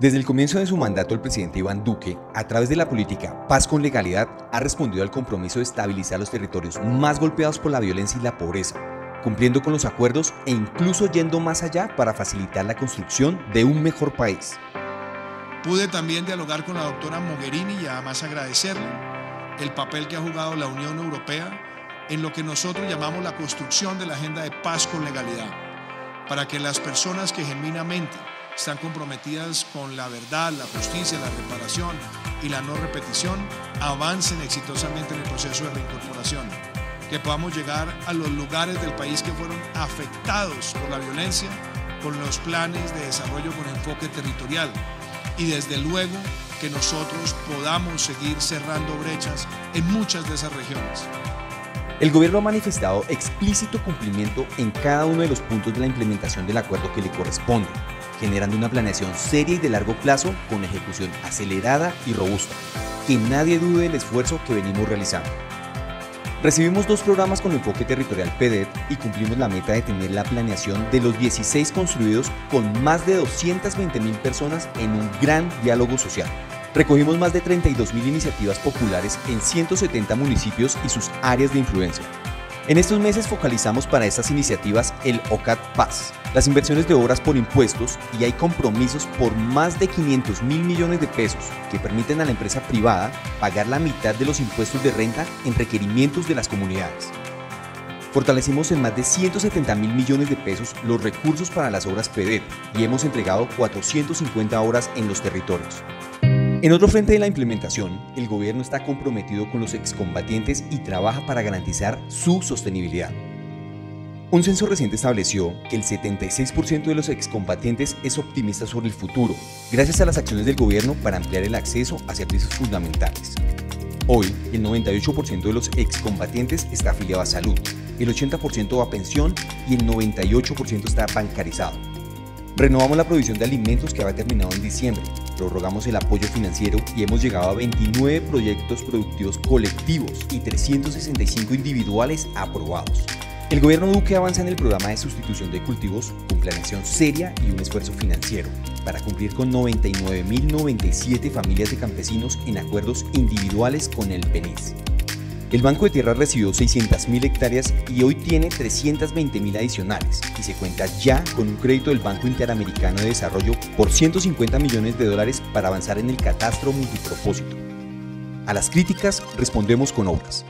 Desde el comienzo de su mandato, el presidente Iván Duque, a través de la política Paz con Legalidad, ha respondido al compromiso de estabilizar los territorios más golpeados por la violencia y la pobreza, cumpliendo con los acuerdos e incluso yendo más allá para facilitar la construcción de un mejor país. Pude también dialogar con la doctora Mogherini y además agradecerle el papel que ha jugado la Unión Europea en lo que nosotros llamamos la construcción de la agenda de paz con legalidad, para que las personas que genuinamente están comprometidas con la verdad, la justicia, la reparación y la no repetición, avancen exitosamente en el proceso de reincorporación, que podamos llegar a los lugares del país que fueron afectados por la violencia con los planes de desarrollo con enfoque territorial. Y desde luego que nosotros podamos seguir cerrando brechas en muchas de esas regiones. El gobierno ha manifestado explícito cumplimiento en cada uno de los puntos de la implementación del acuerdo que le corresponde, generando una planeación seria y de largo plazo con ejecución acelerada y robusta. Que nadie dude del esfuerzo que venimos realizando. Recibimos dos programas con enfoque territorial PEDET y cumplimos la meta de tener la planeación de los 16 construidos con más de 220 mil personas en un gran diálogo social. Recogimos más de 32.000 iniciativas populares en 170 municipios y sus áreas de influencia. En estos meses focalizamos para estas iniciativas el OCAT Paz, las inversiones de obras por impuestos y hay compromisos por más de 500 mil millones de pesos que permiten a la empresa privada pagar la mitad de los impuestos de renta en requerimientos de las comunidades. Fortalecimos en más de 170 mil millones de pesos los recursos para las obras PEDER y hemos entregado 450 obras en los territorios. En otro frente de la implementación, el gobierno está comprometido con los excombatientes y trabaja para garantizar su sostenibilidad. Un censo reciente estableció que el 76% de los excombatientes es optimista sobre el futuro, gracias a las acciones del gobierno para ampliar el acceso a servicios fundamentales. Hoy, el 98% de los excombatientes está afiliado a salud, el 80% a pensión y el 98% está bancarizado. Renovamos la provisión de alimentos que había terminado en diciembre, prorrogamos el apoyo financiero y hemos llegado a 29 proyectos productivos colectivos y 365 individuales aprobados. El gobierno Duque avanza en el programa de sustitución de cultivos con planeación seria y un esfuerzo financiero para cumplir con 99.097 familias de campesinos en acuerdos individuales con el PENES. El Banco de Tierra recibió 600.000 hectáreas y hoy tiene 320.000 adicionales y se cuenta ya con un crédito del Banco Interamericano de Desarrollo por 150 millones de dólares para avanzar en el catastro multipropósito. A las críticas respondemos con obras.